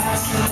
fast.